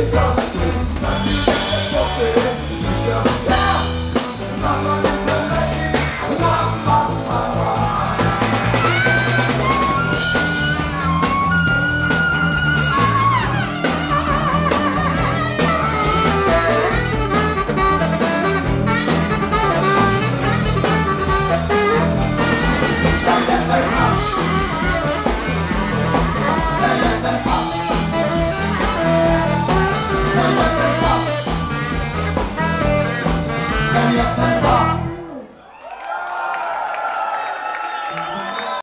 Africa.